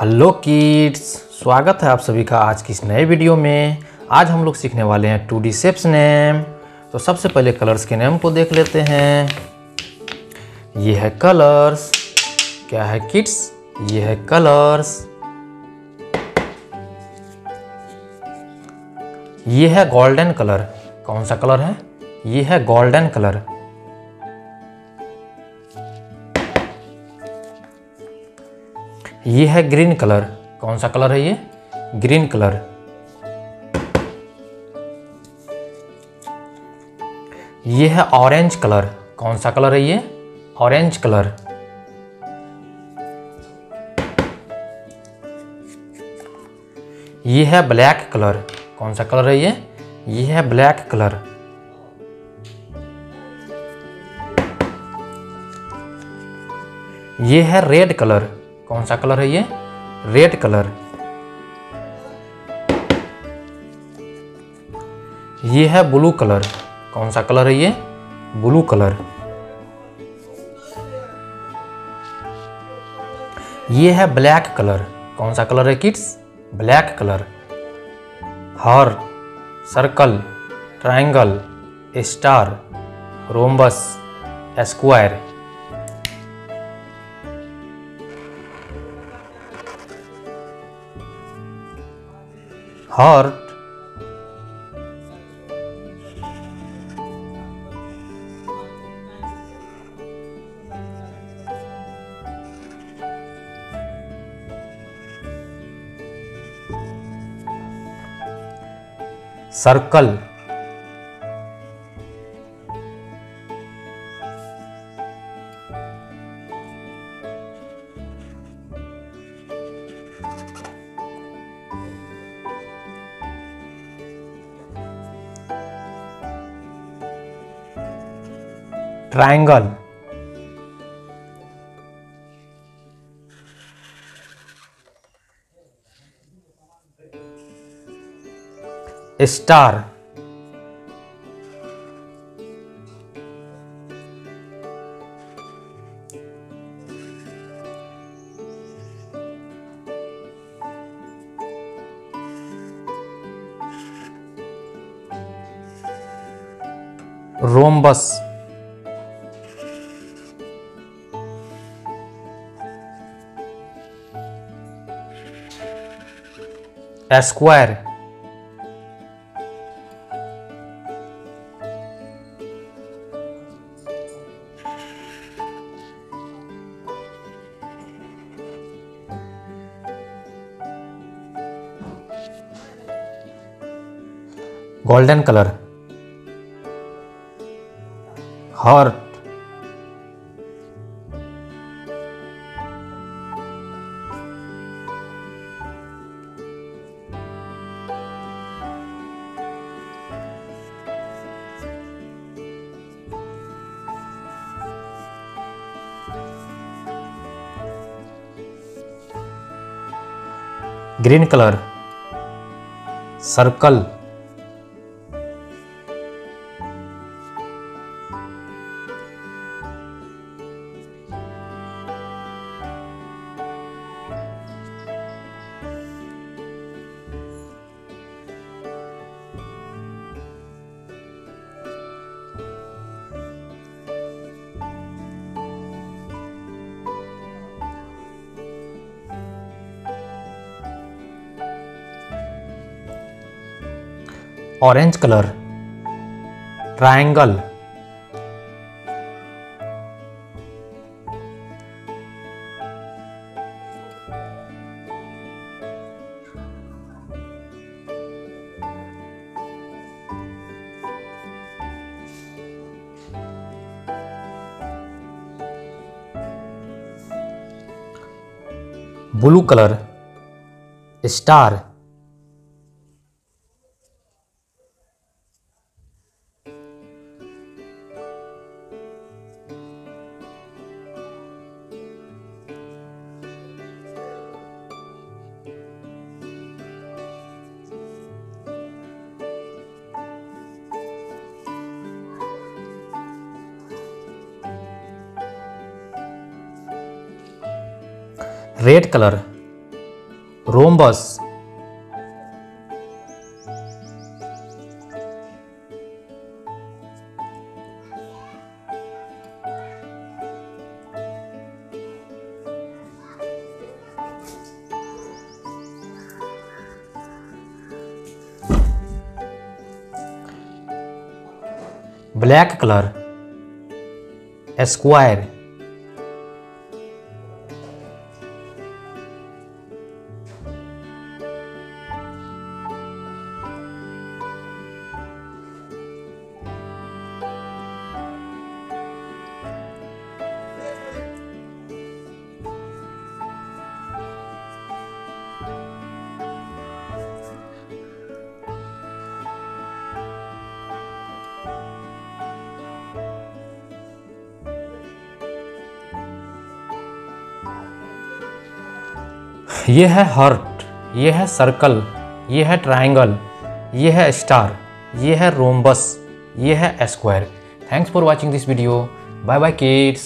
Hello kids, स्वागत है आप सभी का आज की इस नए वीडियो में। आज हम लोग सीखने वाले हैं टू डी शेप्स नेम। तो सबसे पहले कलर्स के नेम को देख लेते हैं। ये है कलर्स। क्या है किड्स? ये है कलर्स। ये है गोल्डन कलर। कौन सा कलर है? ये है गोल्डन कलर। ये है ग्रीन कलर। कौन सा कलर है ये? Green colour. ये है ऑरेंज कलर। कौन सा कलर है ये? Orange colour. ये है ब्लैक कलर। कौन सा कलर है ये? ये है ब्लैक कलर। ये है रेड कलर। कौन सा कलर है ये? Red colour. ये है ब्लू कलर। कौन सा कलर है ये? Blue colour. ये है ब्लैक कलर। कौन सा कलर है kids? Black colour. Heart circle, triangle, star, rhombus, square. Heart circle triangle. Star. Rhombus. Square golden colour heart green colour circle orange colour triangle blue colour star red colour rhombus black colour square ये है hurt, ये है circle, ये है triangle, ये है star, ये है रोमबस, ये है square. Thanks for watching this video bye bye kids